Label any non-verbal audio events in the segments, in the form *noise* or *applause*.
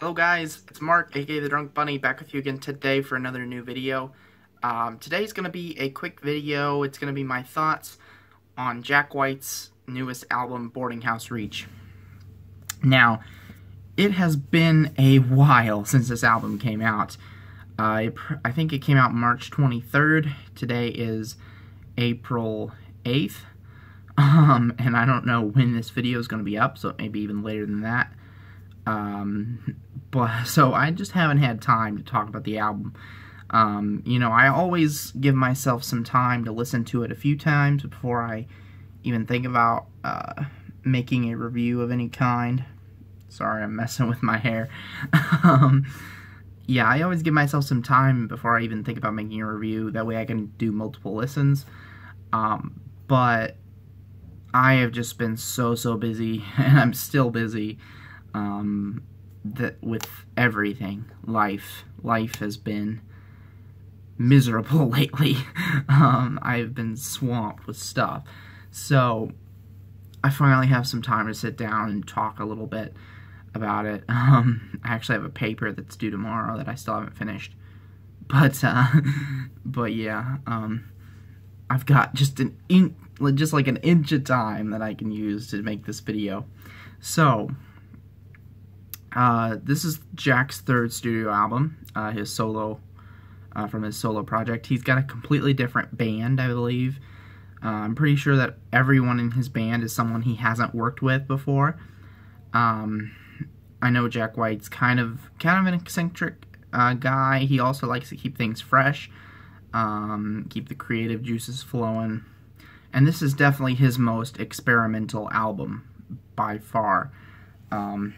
Hello guys, it's Mark, aka The Drunk Bunny, back with you again today for another new video. Um, today's going to be a quick video, it's going to be my thoughts on Jack White's newest album, Boarding House Reach. Now, it has been a while since this album came out. Uh, I think it came out March 23rd, today is April 8th, *laughs* um, and I don't know when this video is going to be up, so maybe even later than that. Um, but *laughs* so I just haven't had time to talk about the album. Um, you know, I always give myself some time to listen to it a few times before I even think about uh, making a review of any kind. Sorry, I'm messing *laughs* with my hair. um, yeah, I always give myself some time before I even think about making a review. That way I can do multiple listens. Um, but I have just been so, so busy, *laughs* and I'm still busy um, that with everything. Life, life has been miserable *laughs* lately. um, I've been swamped with stuff. So I finally have some time to sit down and talk a little bit about it. *laughs* Um, I actually have a paper that's due tomorrow that I still haven't finished. But uh, *laughs* but yeah, um, I've got just an inch, just like an inch of time that I can use to make this video. So uh, this is Jack's third studio album, uh, his solo, uh, from his solo project. He's got a completely different band, I believe. Uh, I'm pretty sure that everyone in his band is someone he hasn't worked with before. Um, I know Jack White's kind of kind of an eccentric uh, guy. He also likes to keep things fresh, um, keep the creative juices flowing. And this is definitely his most experimental album by far. Um,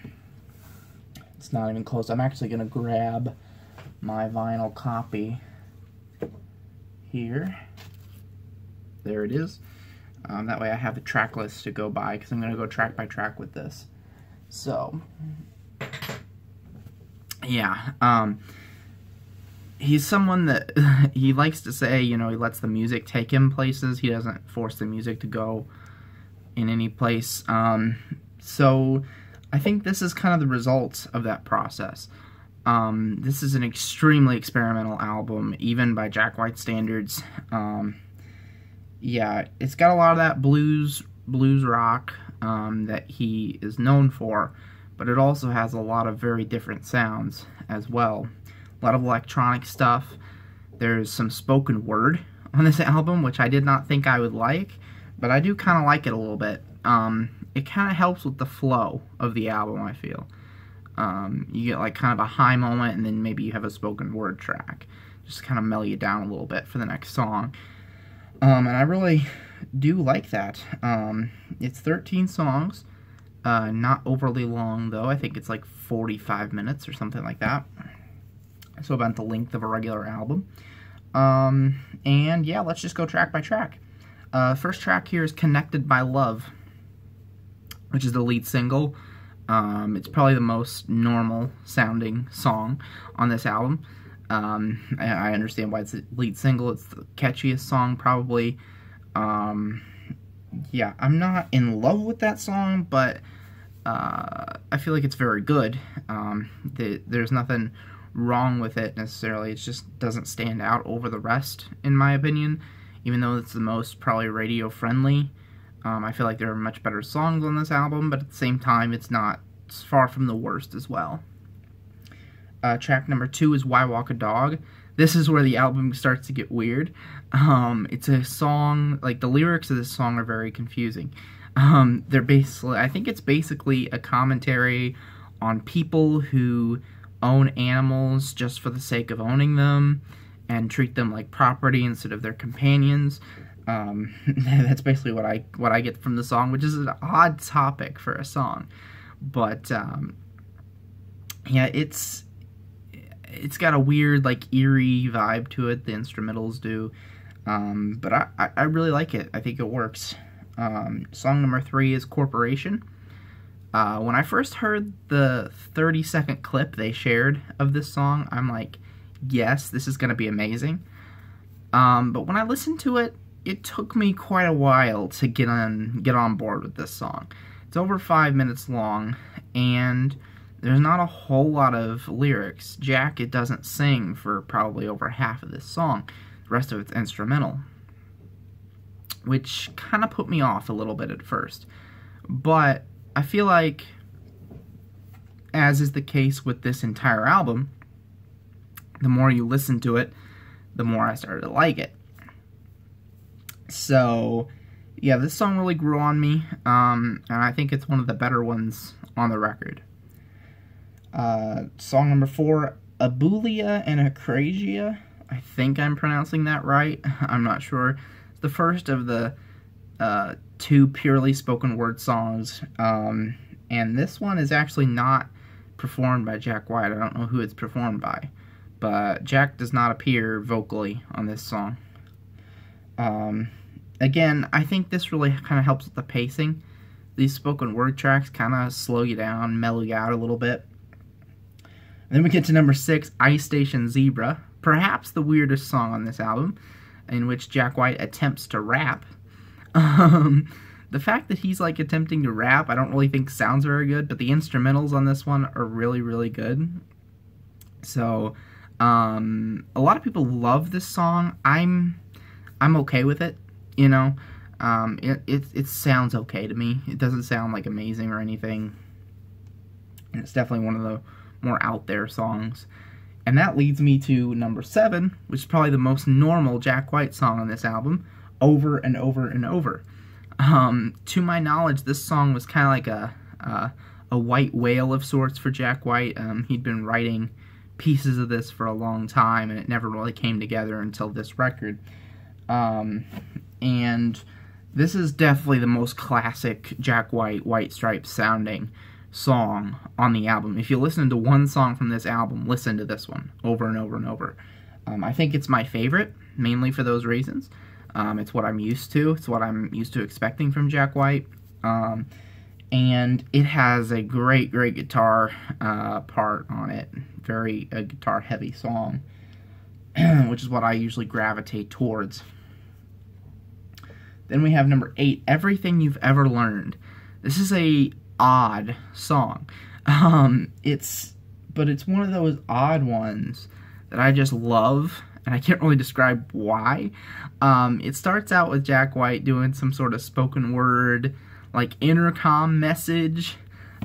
it's not even close. I'm actually going to grab my vinyl copy here. There it is. Um, that way I have the track list to go by because I'm going to go track by track with this. So, yeah. Um, he's someone that *laughs* he likes to say, you know, he lets the music take him places. He doesn't force the music to go in any place. Um, so I think this is kind of the result of that process. Um, this is an extremely experimental album, even by Jack White standards. Um, yeah, it's got a lot of that blues blues rock um, that he is known for, but it also has a lot of very different sounds as well. A lot of electronic stuff. There's some spoken word on this *laughs* album, which I did not think I would like, but I do kind of like it a little bit. Um, it kind of helps with the flow of the album, I feel. Um, you get like kind of a high moment and then maybe you have a spoken word track. Just kind of mellow you down a little bit for the next song. Um, and I really do like that. Um, it's 13 songs. Uh, not overly long though. I think it's like 45 minutes or something like that. So about the length of a regular album. Um, and yeah, let's just go track by track. Uh, first track here is Connected by Love which is the lead single. Um, it's probably the most normal sounding song on this album. Um, I, I, understand why it's the lead single. It's the catchiest song, probably. Um, yeah, I'm not in love with that song, but uh, I feel like it's very good. Um, the, there's nothing wrong with it necessarily. It just doesn't stand out over the rest, in my opinion. Even though it's the most probably radio friendly um, I feel like there are much better songs on this album, but at the same time, it's not it's far from the worst as well. Uh, track number two is Why Walk a Dog. This is where the album starts to get weird. Um, it's a song, like the lyrics of this song are very confusing. Um, they're basically, I think it's basically a commentary on people who own animals just for the sake of owning them and treat them like property instead of their companions. Um, *laughs* that's basically what I what I get from the song, which is an odd topic for a song, but um, yeah, it's it's got a weird like eerie vibe to it. The instrumentals do, um, but I, I really like it. I think it works. Um, song number three is Corporation. Uh, when I first heard the 30 second clip they shared of this song, I'm like, yes, this is going to be amazing. Um, but when I listened to it, it took me quite a while to get on get on board with this song. It's over five minutes long, and there's not a whole lot of lyrics. Jack, it doesn't sing for probably over half of this song. The rest of it's instrumental. Which kind of put me off a little bit at first. But I feel like, as is the case with this entire album, the more you listen to it, the more I started to like it. So, yeah, this song really grew on me, um, and I think it's one of the better ones on the record. Uh, song number four, Abulia and Akrasia. I think I'm pronouncing that right. *laughs* I'm not sure. It's the first of the uh, two purely spoken word songs, um, and this one is actually not performed by Jack White. I don't know who it's performed by, but Jack does not appear vocally on this song. Um, again, I think this really kind of helps with the pacing. These spoken word tracks kind of slow you down, mellow you out a little bit. And then we get to number six, Ice Station Zebra, perhaps the weirdest song on this album, in which Jack White attempts to rap. *laughs* Um, the fact that he's like attempting to rap, I don't really think sounds very good, but the instrumentals on this one are really, really good. So, um, a lot of people love this song. I'm, I'm okay with it. You know, um, it, it it sounds okay to me. It doesn't sound like amazing or anything. And it's definitely one of the more out there songs. And that leads me to number seven, which is probably the most normal Jack White song on this album, Over and Over and Over. Um, to my knowledge, this song was kind of like a, a, a white whale of sorts for Jack White. Um, he'd been writing pieces of this for a long time, and it never really came together until this record. Um, and this is definitely the most classic Jack White, White Stripes sounding song on the album. If you listen to one song from this album, listen to this one over and over and over. Um, I think it's my favorite, mainly for those reasons. Um, it's what I'm used to. It's what I'm used to expecting from Jack White. Um, and it has a great, great guitar uh, part on it. Very a guitar heavy song, *clears throat* which is what I usually gravitate towards. Then we have number eight, Everything You've Ever Learned. This is a odd song. *laughs* Um, it's but it's one of those odd ones that I just love, and I can't *laughs* really describe why. Um, it starts out with Jack White doing some sort of spoken word, like intercom message.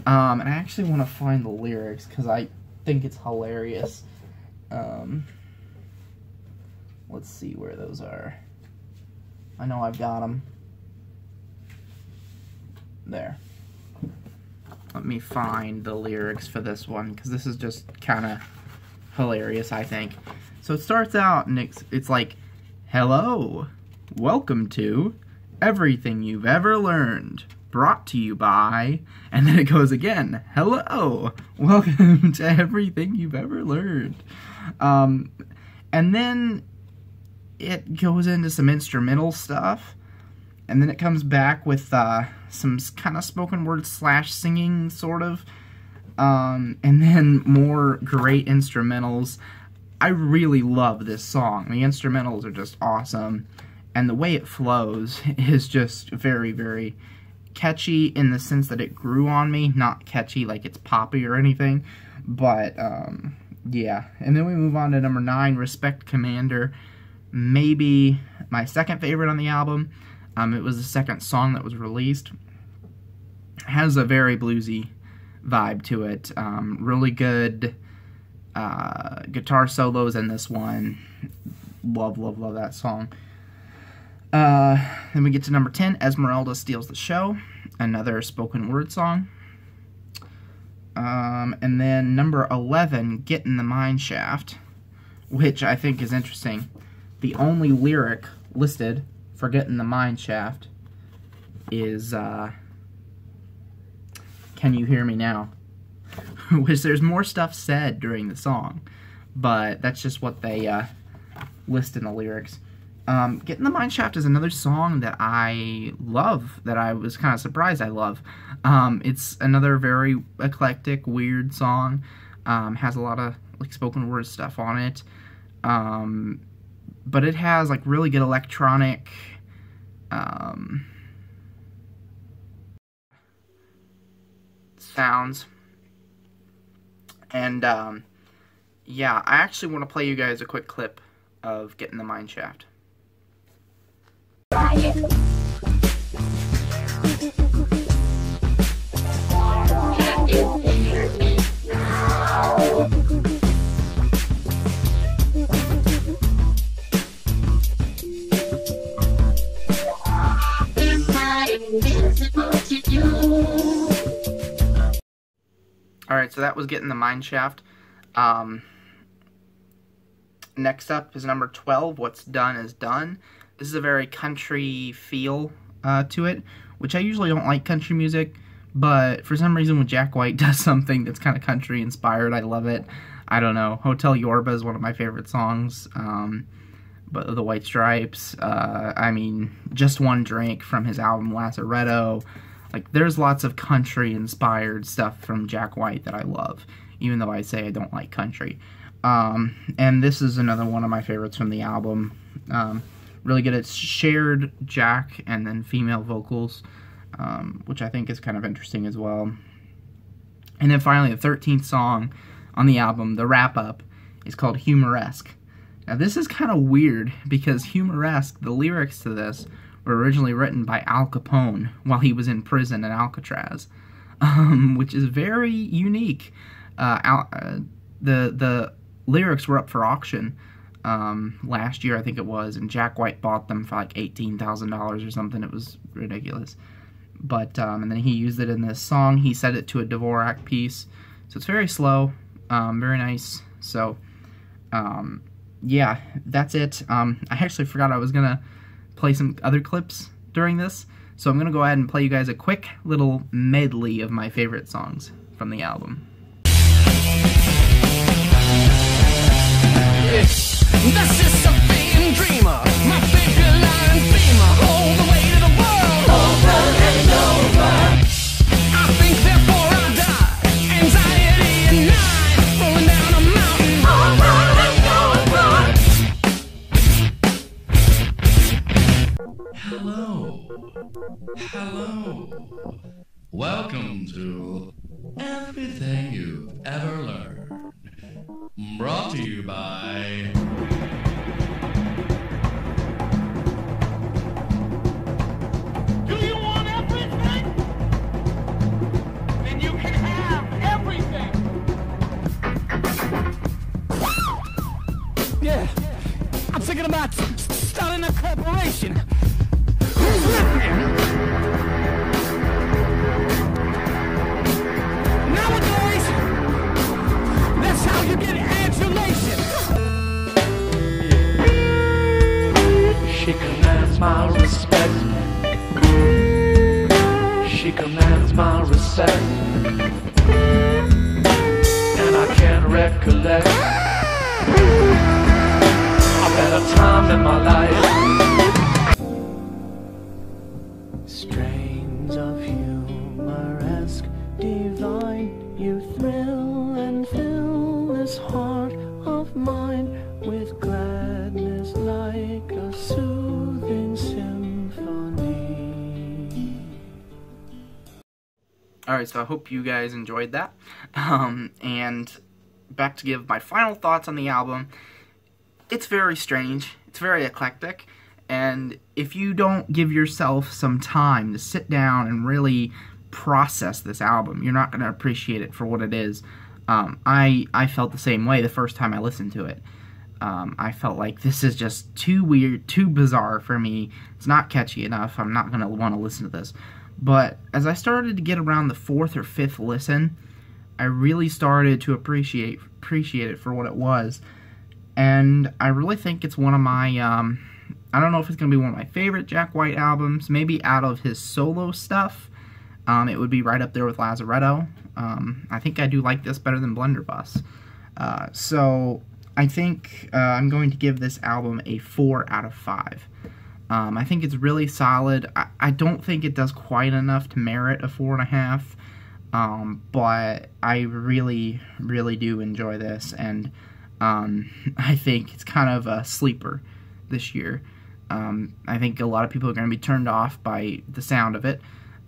Um, and I actually want to find the lyrics because I think it's hilarious. Um, let's see where those are. I know I've got them. There let me find the lyrics for this one because this is just kind of hilarious, I think. So it starts out and it's, it's like, Hello, welcome to Everything You've Ever Learned, brought to you by, and then it goes again, Hello, welcome *laughs* to Everything You've Ever Learned. Um, and then it goes into some instrumental stuff and then it comes back with uh, some kind of spoken word slash singing sort of um, and then more great instrumentals. I really love this song. The instrumentals are just awesome and the way it flows *laughs* is just very very catchy in the sense that it grew on me not catchy like it's poppy or anything but um, yeah. And then we move on to number nine respect commander maybe my second favorite on the album um, it was the second song that was released. It has a very bluesy vibe to it. Um, really good uh, guitar solos in this one. Love, love, love that song. Uh, then we get to number 10, Esmeralda Steals the Show, another spoken word song. Um, and then number 11, Get in the Mine Shaft, which I think is interesting. The only lyric listed for Get in the Mine Shaft is uh, Can You Hear Me Now? *laughs* Which there's more stuff said during the song, but that's just what they uh, list in the lyrics. Um, Get in the Mine Shaft is another song that I love, that I was kind of surprised I love. Um, it's another very eclectic, weird song. Um, has a lot of like spoken word stuff on it. Um, but it has like really good electronic um, sounds And um, yeah, I actually want to play you guys a quick clip of Get in the Mine Shaft. Alright, so that was Get in the Mine Shaft. Um, next up is number 12, What's Done is Done. This is a very country feel uh, to it, which I usually don't like country music, but for some reason when Jack White *laughs* does something that's kind of country inspired, I love it. I don't know. Hotel Yorba is one of my favorite songs. Um, but the White Stripes, uh, I mean, Just One Drink from his album Lazaretto. Like, there's lots of country inspired stuff from Jack White that I love, even though I say I don't like country. Um, and this is another one of my favorites from the album. Um, really good. It's shared Jack and then female vocals, um, which I think is kind of interesting as well. And then finally, the 13th song on the album, the wrap up, is called Humoresque. Now, this is kind of weird because Humoresque, the lyrics to this, were originally written by Al Capone while he was in prison in Alcatraz, *laughs* um, which is very unique. Uh, Al, uh, the the lyrics were up for auction um, last year, I think it was, and Jack White bought them for like eighteen thousand dollars or something. It was ridiculous. But um, and then he used it in this song. He set it to a Dvorak piece, so it's very slow, um, very nice. So um, yeah, that's it. Um, I actually forgot I was gonna play some other clips during this, so I'm gonna go ahead and play you guys a quick little medley of my favorite songs from the album. A dreamer, a corporation. Who's me? Nowadays, that's how you get adulation. She commands my respect. She commands my respect. And I can't recollect a better time in my life. Alright, so I hope you guys enjoyed that. *laughs* Um, and back to give my final thoughts on the album. It's very strange, it's very eclectic, and if you don't give yourself some time to sit down and really process this album, you're not going to appreciate it for what it is. Um, I, I felt the same way the first time I listened to it. Um, I felt like this is just too weird, too bizarre for me. It's not catchy enough. I'm not going to want to listen to this. But as I started to get around the fourth or fifth listen, I really started to appreciate appreciate it for what it was. And I really think it's one of my um, I don't know if it's to be one of my favorite Jack White albums. Maybe out of his solo stuff, um, it would be right up there with Lazaretto. Um, I think I do like this better than Blunderbuss. Uh, so I think uh, I'm going to give this album a 4 out of 5. Um, I think it's really solid. I, I don't think it does quite enough to merit a 4.5, um, but I really, really do enjoy this, and um, *laughs* I think it's kind of a sleeper this year. Um, I think a lot of people are going to be turned off by the sound of it.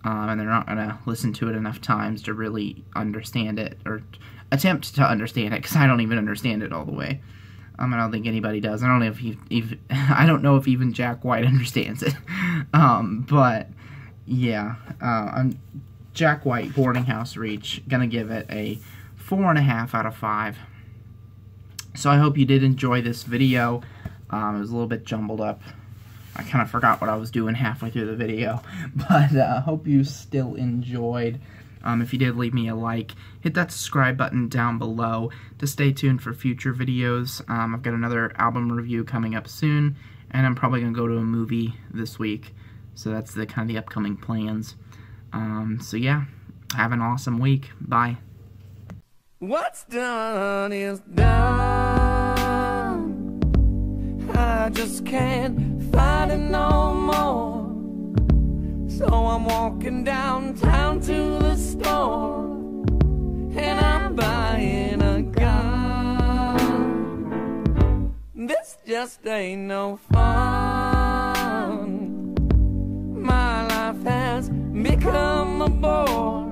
um, and they're not going to listen to it enough times to really understand it or attempt to understand it because I don't even understand it all the way. Um, I don't think anybody does. I don't know if he, even *laughs* I don't know if even Jack White *laughs* understands it. um, but yeah, uh, I'm Jack White Boarding House Reach gonna give it a four and a half out of five. So I hope you did enjoy this video. Um, it was a little bit jumbled up. I kind of forgot what I was doing halfway through the video, *laughs* but I uh, hope you still enjoyed. Um, if you did, leave me a like. Hit that subscribe button down below to stay tuned for future videos. Um, I've got another album review coming up soon, and I'm probably going to go to a movie this week. So that's the kind of the upcoming plans. Um, so yeah, have an awesome week. Bye. What's done is done. I just can't find it no more. So I'm walking downtown to the store. And I'm buying a gun. This just ain't no fun. My life has become a bore.